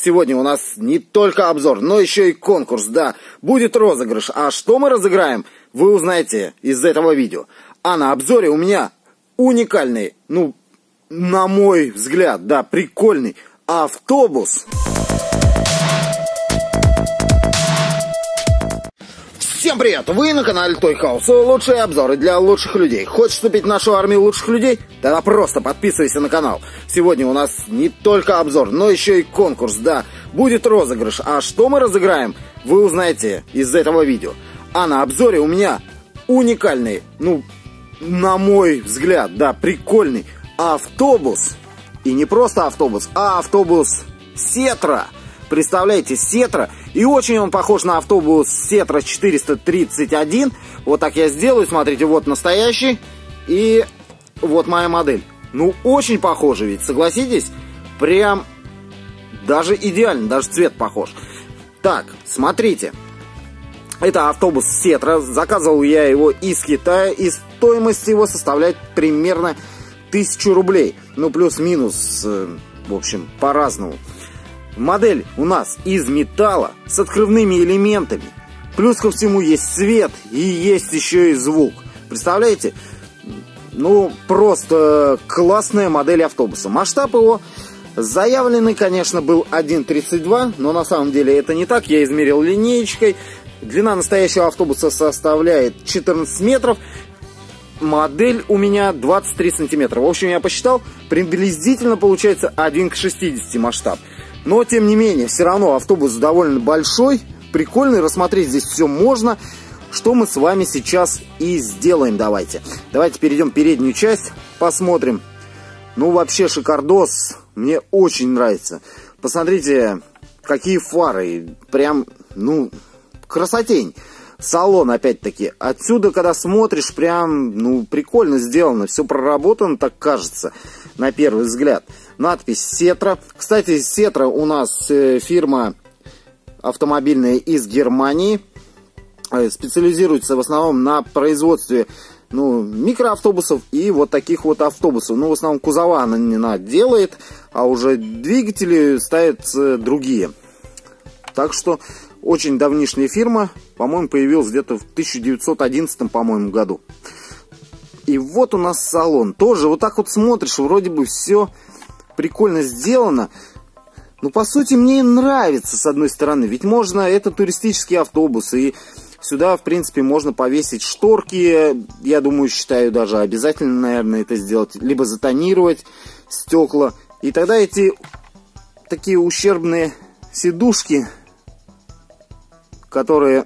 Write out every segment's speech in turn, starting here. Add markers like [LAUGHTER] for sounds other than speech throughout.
Сегодня у нас не только обзор, но еще и конкурс, да, будет розыгрыш. А что мы разыграем, вы узнаете из этого видео. А на обзоре у меня уникальный, ну, на мой взгляд, да, прикольный автобус. Всем привет! Вы на канале Той Хаус. Лучшие обзоры для лучших людей. Хочешь вступить в нашу армию лучших людей? Тогда просто подписывайся на канал. Сегодня у нас не только обзор, но еще и конкурс, да. Будет розыгрыш. А что мы разыграем, вы узнаете из этого видео. А на обзоре у меня уникальный, ну, на мой взгляд, да, прикольный автобус. И не просто автобус, а автобус Сетра. Представляете, Сетра. И очень он похож на автобус Сетра 431. Вот так я сделаю. Смотрите, вот настоящий. И вот моя модель. Ну, очень похоже ведь, согласитесь? Прям даже идеально, даже цвет похож. Так, смотрите. Это автобус Сетра. Заказывал я его из Китая. И стоимость его составляет примерно 1000 рублей. Ну, плюс-минус, э, в общем, по-разному. Модель у нас из металла с открывными элементами. Плюс ко всему есть свет и есть еще и звук. Представляете? Ну, просто классная модель автобуса. Масштаб его заявленный, конечно, был 1.32, но на самом деле это не так. Я измерил линеечкой. Длина настоящего автобуса составляет 14 метров. Модель у меня 23 сантиметра. В общем, я посчитал, приблизительно получается 1 к 60 масштаб. Но, тем не менее, все равно автобус довольно большой, прикольный, рассмотреть здесь все можно. Что мы с вами сейчас и сделаем, давайте. Давайте перейдем в переднюю часть, посмотрим. Ну, вообще, шикардос, мне очень нравится. Посмотрите, какие фары, прям, ну, красотень. Салон, опять-таки, отсюда, когда смотришь, прям, ну, прикольно сделано, все проработано, так кажется, на первый взгляд надпись Сетра. Кстати, Сетра у нас э, фирма автомобильная из Германии. Э, специализируется в основном на производстве ну, микроавтобусов и вот таких вот автобусов. Ну, в основном кузова она не делает, а уже двигатели ставят э, другие. Так что очень давнишняя фирма, по-моему, появилась где-то в 1911, по-моему, году. И вот у нас салон. Тоже вот так вот смотришь, вроде бы все прикольно сделано. Ну, по сути, мне нравится, с одной стороны. Ведь можно, это туристический автобус, и сюда, в принципе, можно повесить шторки. Я думаю, считаю даже обязательно, наверное, это сделать. Либо затонировать стекла. И тогда эти такие ущербные сидушки, которые,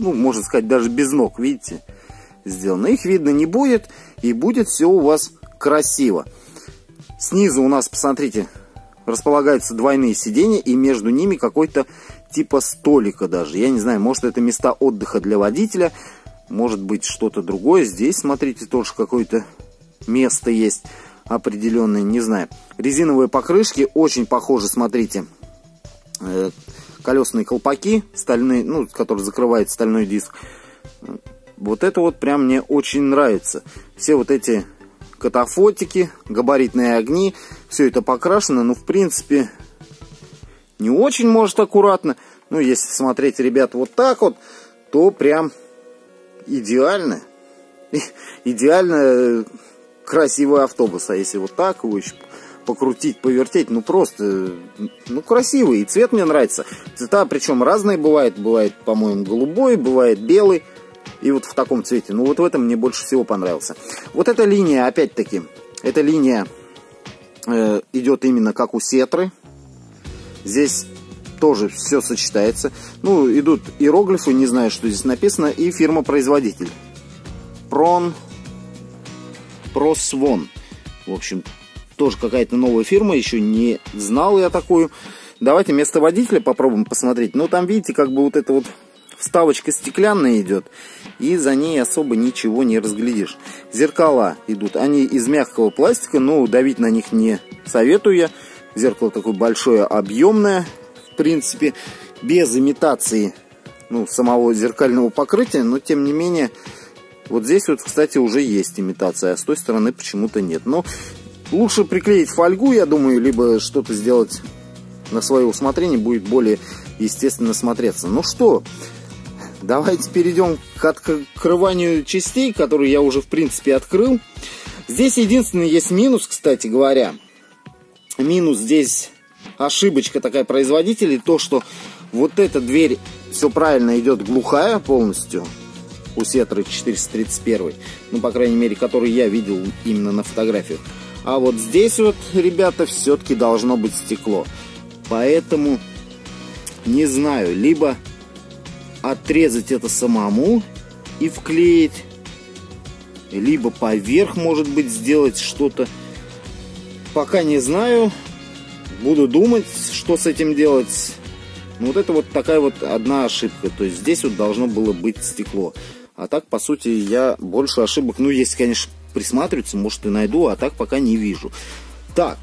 ну, можно сказать, даже без ног, видите, сделаны. Их видно не будет, и будет все у вас красиво. Снизу у нас, посмотрите, располагаются двойные сиденья, и между ними какой-то типа столика даже. Я не знаю, может это места отдыха для водителя, может быть что-то другое. Здесь, смотрите, тоже какое-то место есть определенное, не знаю. Резиновые покрышки очень похожи, смотрите. Э, колесные колпаки, стальные, ну, который закрывает стальной диск. Вот это вот прям мне очень нравится. Все вот эти катафотики, габаритные огни. Все это покрашено, но в принципе не очень может аккуратно. Ну, если смотреть, ребят, вот так вот, то прям идеально. [LAUGHS] Идеально красивый автобус. А если вот так его еще покрутить, повертеть, ну просто, ну красивый. И цвет мне нравится. Цвета причем разные бывают. Бывает, по-моему, голубой, бывает белый. И вот в таком цвете. Ну вот в этом мне больше всего понравился. Вот эта линия, опять-таки, эта линия э, идет именно как у Сетры. Здесь тоже все сочетается. Ну, идут иероглифы, не знаю, что здесь написано, и фирма-производитель. Прон, Просвон. В общем, тоже какая-то новая фирма, еще не знал я такую. Давайте место водителя попробуем посмотреть. Ну, там, видите, как бы вот это вот вставочка стеклянная идет, и за ней особо ничего не разглядишь. Зеркала идут, они из мягкого пластика, но давить на них не советую я. Зеркало такое большое, объемное, в принципе, без имитации ну, самого зеркального покрытия, но тем не менее, вот здесь вот, кстати, уже есть имитация, а с той стороны почему-то нет. Но лучше приклеить фольгу, я думаю, либо что-то сделать на свое усмотрение будет более естественно смотреться. Ну что, давайте перейдем к открыванию частей, которые я уже в принципе открыл. Здесь единственный есть минус, кстати говоря. Минус здесь ошибочка такая производителей, то что вот эта дверь все правильно идет глухая полностью у Сетры 431, ну, по крайней мере, который я видел именно на фотографиях. А вот здесь вот, ребята, все-таки должно быть стекло. Поэтому, не знаю, либо отрезать это самому и вклеить, либо поверх, может быть, сделать что-то. Пока не знаю. Буду думать, что с этим делать. Ну, вот это вот такая вот одна ошибка. То есть здесь вот должно было быть стекло. А так, по сути, я больше ошибок, ну, если, конечно, присматриваться, может, и найду, а так пока не вижу. Так,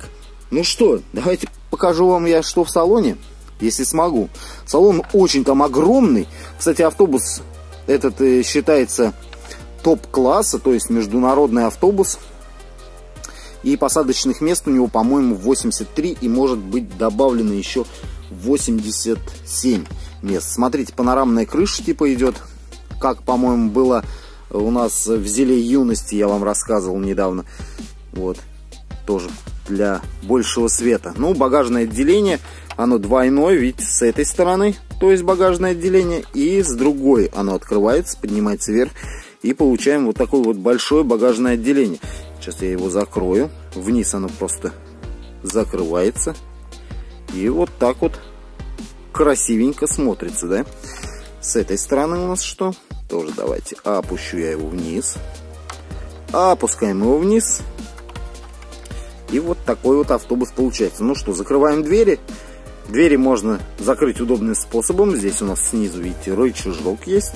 ну что, давайте покажу вам я, что в салоне, если смогу. Салон очень там огромный. Кстати, автобус этот э, считается топ-класса, то есть международный автобус. И посадочных мест у него, по-моему, 83 и может быть добавлено еще 87 мест. Смотрите, панорамная крыша типа идет, как, по-моему, было у нас в Зеле юности, я вам рассказывал недавно. Вот, тоже для большего света. Ну, багажное отделение, оно двойное, видите, с этой стороны, то есть багажное отделение, и с другой оно открывается, поднимается вверх, и получаем вот такое вот большое багажное отделение. Сейчас я его закрою, вниз оно просто закрывается, и вот так вот красивенько смотрится, да. С этой стороны у нас что? Тоже давайте опущу я его вниз. Опускаем его вниз. И вот такой вот автобус получается. Ну что, закрываем двери. Двери можно закрыть удобным способом. Здесь у нас снизу, видите, рычажок есть.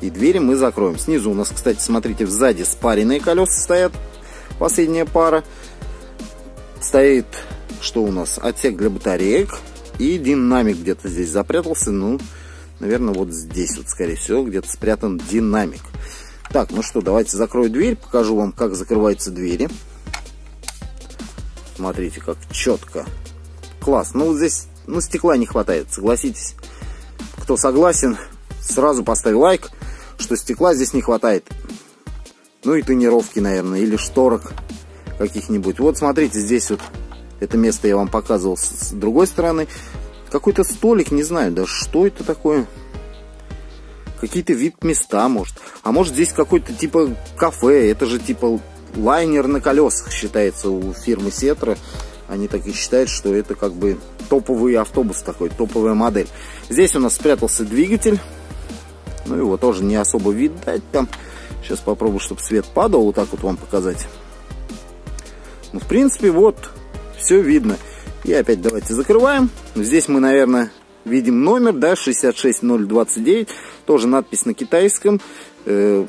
И двери мы закроем. Снизу у нас, кстати, смотрите, сзади спаренные колеса стоят. Последняя пара. Стоит, что у нас, отсек для батареек. И динамик где-то здесь запрятался. Ну, наверное, вот здесь вот, скорее всего, где-то спрятан динамик. Так, ну что, давайте закрою дверь, покажу вам, как закрываются двери. Смотрите, как четко. Класс. Ну, здесь, ну, стекла не хватает, согласитесь. Кто согласен, сразу поставь лайк, что стекла здесь не хватает. Ну и тонировки, наверное, или шторок каких-нибудь. Вот, смотрите, здесь вот это место я вам показывал с другой стороны. Какой-то столик, не знаю, да что это такое. Какие-то вид места, может. А может здесь какой-то типа кафе. Это же типа лайнер на колесах считается у фирмы Сетра. Они так и считают, что это как бы топовый автобус такой, топовая модель. Здесь у нас спрятался двигатель. Ну его тоже не особо видать там. Сейчас попробую, чтобы свет падал, вот так вот вам показать. Ну, в принципе, вот все видно. И опять давайте закрываем. Здесь мы, наверное, видим номер, да, 66029. Тоже надпись на китайском. Э,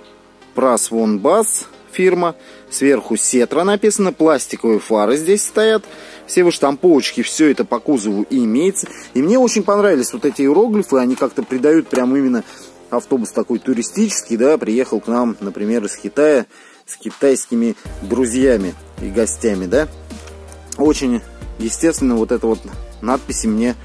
Прас Вон Бас фирма. Сверху Сетра написано. Пластиковые фары здесь стоят. Все вы штамповочки, все это по кузову и имеется. И мне очень понравились вот эти иероглифы. Они как-то придают прям именно автобус такой туристический, да, приехал к нам, например, из Китая с китайскими друзьями и гостями, да. Очень, естественно, вот эта вот надписи мне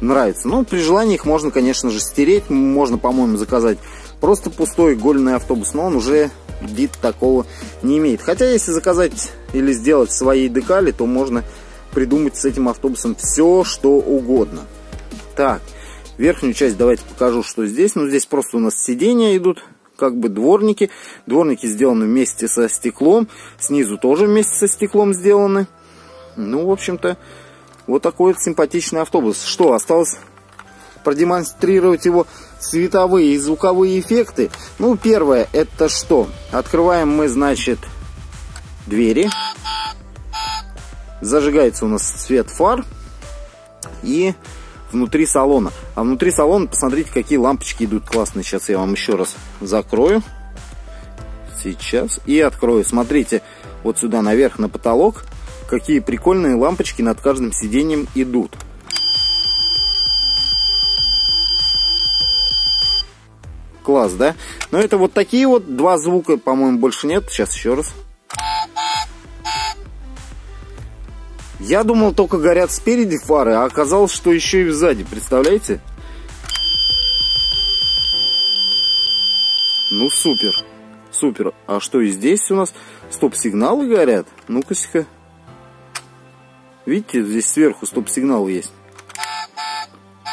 нравится. Ну, при желании их можно, конечно же, стереть. Можно, по-моему, заказать просто пустой игольный автобус, но он уже вид такого не имеет. Хотя, если заказать или сделать свои декали, то можно придумать с этим автобусом все, что угодно. Так, верхнюю часть давайте покажу, что здесь. Ну, здесь просто у нас сиденья идут как бы дворники. Дворники сделаны вместе со стеклом. Снизу тоже вместе со стеклом сделаны. Ну, в общем-то, вот такой вот симпатичный автобус. Что, осталось продемонстрировать его световые и звуковые эффекты. Ну, первое, это что? Открываем мы, значит, двери. Зажигается у нас цвет фар. И внутри салона. А внутри салона, посмотрите, какие лампочки идут классные. Сейчас я вам еще раз закрою. Сейчас. И открою. Смотрите, вот сюда наверх на потолок какие прикольные лампочки над каждым сиденьем идут. Класс, да? Но это вот такие вот два звука, по-моему, больше нет. Сейчас еще раз. Я думал, только горят спереди фары, а оказалось, что еще и сзади. Представляете? Ну, супер. Супер. А что и здесь у нас? Стоп-сигналы горят? Ну-ка-ка. Видите, здесь сверху стоп-сигнал есть.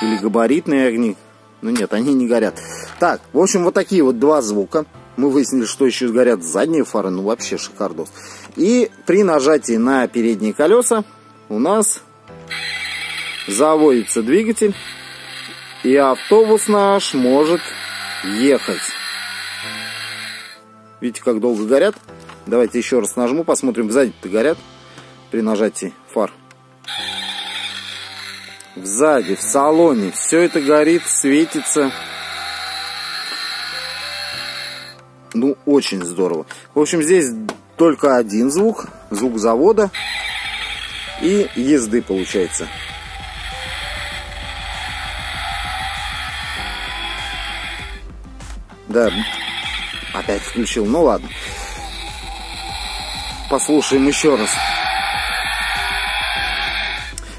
Или габаритные огни. Ну нет, они не горят. Так, в общем, вот такие вот два звука. Мы выяснили, что еще горят задние фары. Ну, вообще шикардос. И при нажатии на передние колеса у нас заводится двигатель. И автобус наш может ехать. Видите, как долго горят? Давайте еще раз нажму, посмотрим, сзади-то горят при нажатии фар. Сзади, в салоне, все это горит, светится. Ну, очень здорово. В общем, здесь только один звук, звук завода и езды получается. Да, опять включил, ну ладно. Послушаем еще раз.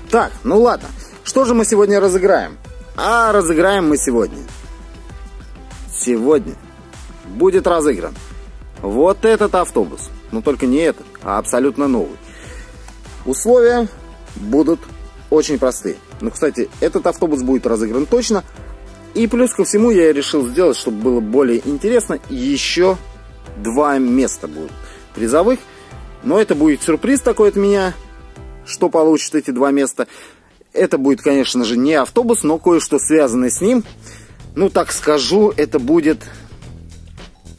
Так, ну ладно. Что же мы сегодня разыграем? А разыграем мы сегодня. Сегодня будет разыгран вот этот автобус. Но только не этот, а абсолютно новый. Условия будут очень простые. Ну, кстати, этот автобус будет разыгран точно. И плюс ко всему я решил сделать, чтобы было более интересно, еще два места будут призовых. Но это будет сюрприз такой от меня, что получат эти два места. Это будет, конечно же, не автобус, но кое-что связанное с ним. Ну, так скажу, это будет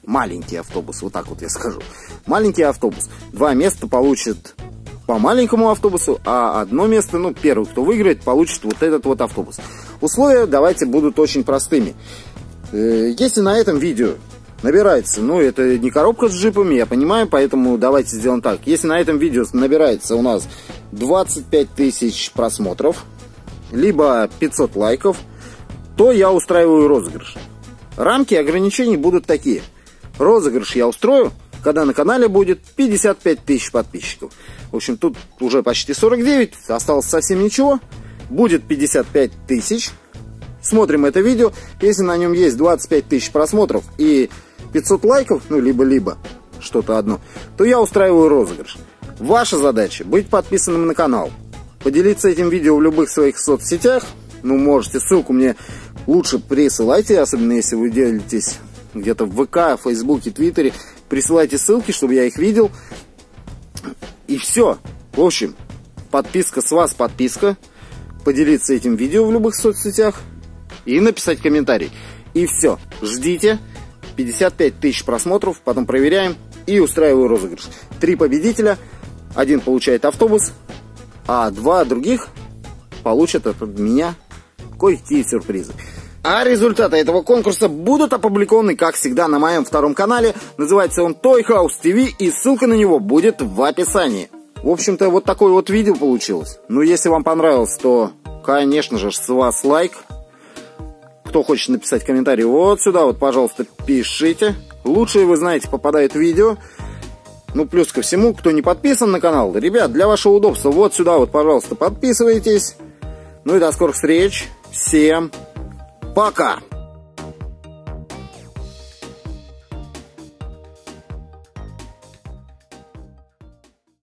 маленький автобус, вот так вот я скажу. Маленький автобус. Два места получит по маленькому автобусу, а одно место, ну, первый, кто выиграет, получит вот этот вот автобус. Условия, давайте, будут очень простыми. Э, если на этом видео набирается, ну, это не коробка с джипами, я понимаю, поэтому давайте сделаем так. Если на этом видео набирается у нас 25 тысяч просмотров, либо 500 лайков, то я устраиваю розыгрыш. Рамки ограничений будут такие – Розыгрыш я устрою, когда на канале будет 55 тысяч подписчиков. В общем, тут уже почти 49, осталось совсем ничего. Будет 55 тысяч. Смотрим это видео. Если на нем есть 25 тысяч просмотров и 500 лайков, ну, либо-либо, что-то одно, то я устраиваю розыгрыш. Ваша задача быть подписанным на канал, поделиться этим видео в любых своих соцсетях. Ну, можете, ссылку мне лучше присылайте, особенно если вы делитесь где-то в ВК, Фейсбуке, Твиттере. Присылайте ссылки, чтобы я их видел. И все. В общем, подписка с вас, подписка. Поделиться этим видео в любых соцсетях. И написать комментарий. И все. Ждите. 55 тысяч просмотров. Потом проверяем. И устраиваю розыгрыш. Три победителя. Один получает автобус. А два других получат от меня кое-какие сюрпризы. А результаты этого конкурса будут опубликованы, как всегда, на моем втором канале. Называется он Toy House TV, и ссылка на него будет в описании. В общем-то, вот такое вот видео получилось. Ну, если вам понравилось, то, конечно же, с вас лайк. Кто хочет написать комментарий, вот сюда вот, пожалуйста, пишите. Лучшие, вы знаете, попадают в видео. Ну, плюс ко всему, кто не подписан на канал, ребят, для вашего удобства, вот сюда вот, пожалуйста, подписывайтесь. Ну и до скорых встреч. Всем пока!